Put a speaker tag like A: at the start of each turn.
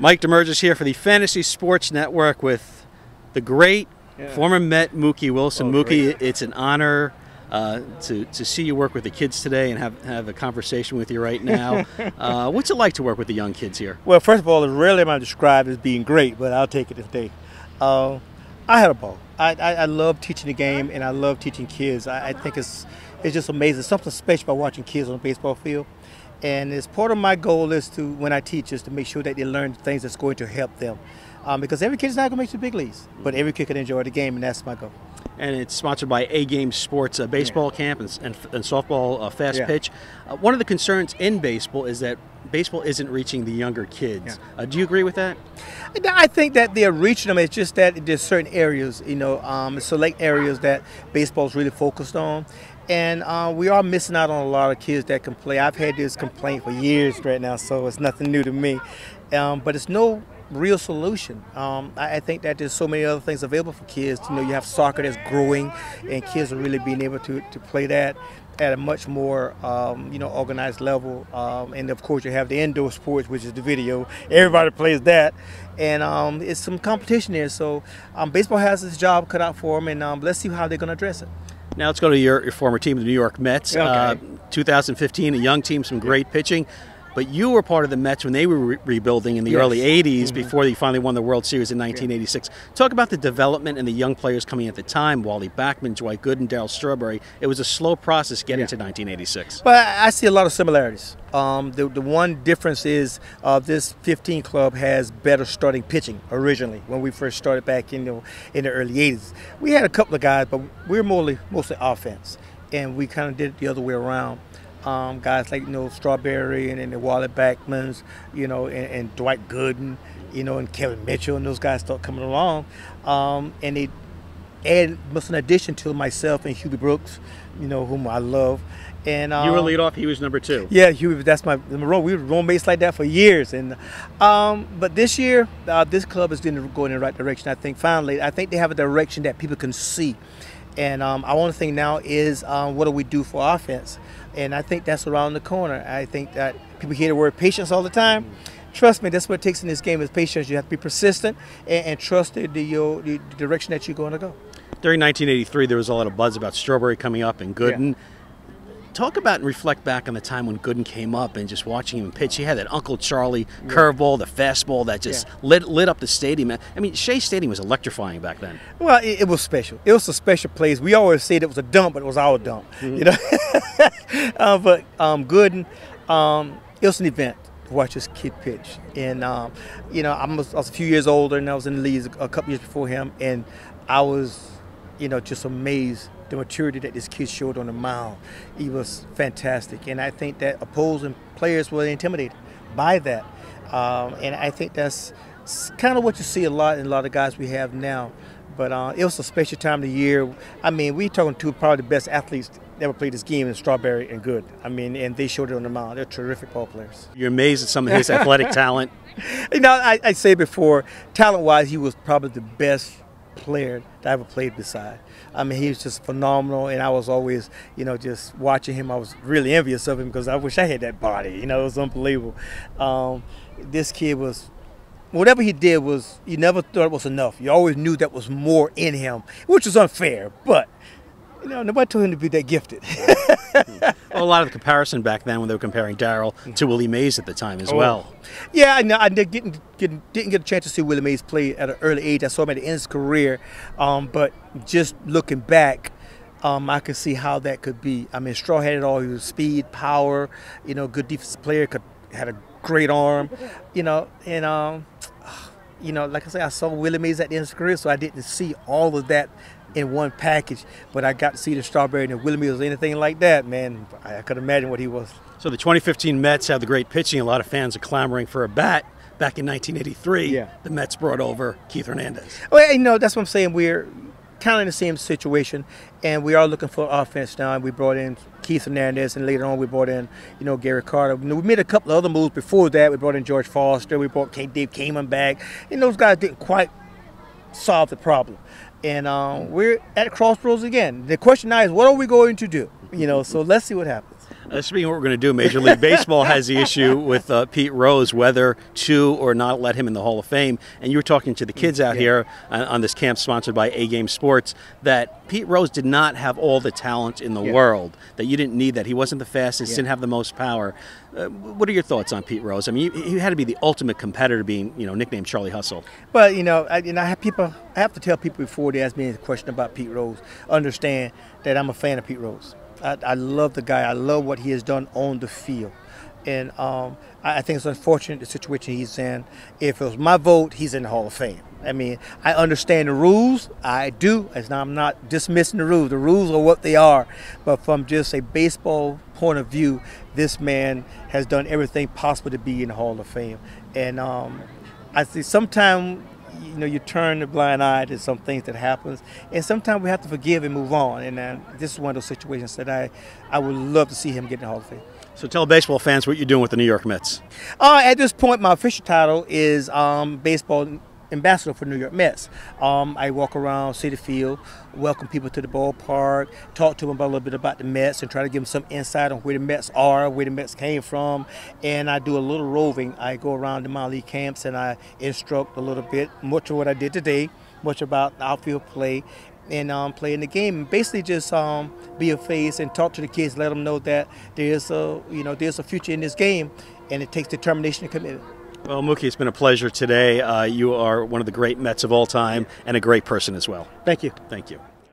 A: Mike Damergis here for the Fantasy Sports Network with the great yeah. former Met Mookie Wilson. Oh, Mookie, great. it's an honor uh, to, to see you work with the kids today and have, have a conversation with you right now. uh, what's it like to work with the young kids here?
B: Well, first of all, it's rarely am I described as being great, but I'll take it today. Uh, I had a ball. I, I, I, love teaching the game and I love teaching kids. I, I think it's it's just amazing. Something special about watching kids on a baseball field. And it's part of my goal is to, when I teach, is to make sure that they learn things that's going to help them. Um, because every kid is not going to make the big leagues, but every kid can enjoy the game, and that's my goal.
A: And it's sponsored by A Game Sports, uh, baseball yeah. camp and, and, and softball uh, fast yeah. pitch. Uh, one of the concerns in baseball is that baseball isn't reaching the younger kids. Yeah. Uh, do you agree with that?
B: I think that they're reaching them. It's just that there's certain areas, you know, um, select areas that baseball is really focused on and uh, we are missing out on a lot of kids that can play. I've had this complaint for years right now, so it's nothing new to me. Um, but it's no real solution. Um, I, I, think that there's so many other things available for kids. You know, you have soccer that's growing, and kids are really being able to, to play that at a much more um, you know organized level. Um, and of course, you have the indoor sports, which is the video. Everybody plays that, and um, it's some competition there. So um, baseball has its job cut out for them, and let's see how they're going to address it.
A: Now let's go to your, your former team, the New York Mets. Okay. Uh, 2015, a young team, some great pitching. But you were part of the Mets when they were re- rebuilding in the yes. early 80s mm-hmm. before they finally won the World Series in 1986. Yeah. Talk about the development and the young players coming at the time Wally Backman, Dwight Gooden, Darryl Strawberry. It was a slow process getting yeah. to 1986.
B: But I see a lot of similarities. Um, the, the one difference is uh, this 15 club has better starting pitching originally when we first started back in the, in the early 80s. We had a couple of guys, but we were mostly, mostly offense. And we kind of did it the other way around um, guys like you know Strawberry and, and the Wally Backmans, you know, and, and, Dwight Gooden, you know, and Kevin Mitchell and those guys start coming along, um, and they add was an addition to myself and Hubie Brooks, you know, whom I love. And
A: um, you were um, lead off. He was number two.
B: Yeah, Hubie. That's my role. We were roommates like that for years, and um, but this year, uh, this club is going in the right direction. I think finally, I think they have a direction that people can see. And um, I want to think now is um, what do we do for offense? And I think that's around the corner. I think that people hear the word patience all the time. Trust me, that's what it takes in this game is patience. You have to be persistent and, and trust the, the, the, direction that you're going to go.
A: During 1983, there was a lot of buzz about Strawberry coming up and Gooden. Yeah talk about and reflect back on the time when Gooden came up and just watching him pitch. He had that Uncle Charlie yeah. curveball, the fastball that just yeah. lit lit up the stadium. I mean, Shea Stadium was electrifying back then.
B: Well, it, it was special. It was a special place. We always said it was a dump, but it was our dump. Mm-hmm. You know, uh, but um, Gooden, um, it was an event to watch this kid pitch. And um, you know, I was, I was, a few years older, and I was in the leagues a couple years before him, and I was, you know, just amazed the maturity that this kid showed on the mound. He was fantastic, and I think that opposing players were intimidated by that. Um, and I think that's kind of what you see a lot in a lot of guys we have now. But uh, it was a special time of the year. I mean, we talking to probably the best athletes ever played this game in Strawberry and Good. I mean, and they showed it on the mound. They're terrific ball players.
A: You're amazed at some of his athletic talent.
B: You know, I, I say before, talent-wise, he was probably the best player that I ever played beside. I mean, he was just phenomenal, and I was always, you know, just watching him. I was really envious of him because I wish I had that body. You know, it was unbelievable. Um, this kid was, whatever he did was, you never thought it was enough. You always knew that was more in him, which was unfair, but you know, nobody told him to be that gifted.
A: well, a lot of the comparison back then when they were comparing Darryl to Willie Mays at the time as oh. well.
B: Yeah, I, know, I didn't, get, didn't get a chance to see Willie Mays play at an early age. I saw him at the end of his career, um, but just looking back, um, I could see how that could be. I mean, Straw had it all. He was speed, power, you know, good defensive player, could had a great arm, you know, and um, you know, like I said, I saw Willie Mays at the end of his career, so I didn't see all of that in one package. But I got to see the Strawberry and the Willie Mays, anything like that, man. I could imagine what he was.
A: So the 2015 Mets have the great pitching. A lot of fans are clamoring for a bat. Back in 1983, yeah. the Mets brought over Keith Hernandez.
B: Well, you know, that's what I'm saying. We're kind of in the same situation, and we are looking for offense now. And we brought in Keith Hernandez, and later on we brought in, you know, Gary Carter. You know, we made a couple of other moves before that. We brought in George Foster. We brought Dave Kingman back, and those guys didn't quite solve the problem and um, we're at crossroads again. The question now is, what are we going to do? You know, so let's see what happens.
A: Uh, speaking of what we're going to do, Major League Baseball has the issue with uh, Pete Rose whether to or not let him in the Hall of Fame. And you were talking to the kids out yeah. here on, on, this camp sponsored by A Game Sports that Pete Rose did not have all the talent in the yeah. world. That you didn't need that. He wasn't the fastest. Yeah. Didn't have the most power. Uh, what are your thoughts on Pete Rose? I mean, he, he, had to be the ultimate competitor, being you know nicknamed Charlie Hustle.
B: Well, you know, I, you know, I have people. I have to tell people before they ask me a question about Pete Rose, understand that I'm a fan of Pete Rose. I, I love the guy. I love what he has done on the field. And um, I, think it's unfortunate the situation he's in. If it was my vote, he's in the Hall of Fame. I mean, I understand the rules. I do. As I'm not dismissing the rules. The rules are what they are. But from just a baseball point of view, this man has done everything possible to be in the Hall of Fame. And um, I see sometimes you know you turn a blind eye to some things that happens, and sometimes we have to forgive and move on. And uh, this is one of those situations that I I would love to see him get in the Hall of Fame.
A: So tell baseball fans what you're doing with the New York Mets.
B: Uh, at this point, my official title is um, baseball ambassador for New York Mets. Um, I walk around Citi Field, welcome people to the ballpark, talk to them about a little bit about the Mets, and try to give them some insight on where the Mets are, where the Mets came from. And I do a little roving. I go around the minor league camps and I instruct a little bit, much of what I did today, much about outfield play. And um, playing the game, basically just um, be a face and talk to the kids, let them know that there's a you know there's a future in this game, and it takes determination and commitment.
A: Well, Mookie, it's been a pleasure today. Uh, you are one of the great Mets of all time and a great person as well.
B: Thank you.
A: Thank you.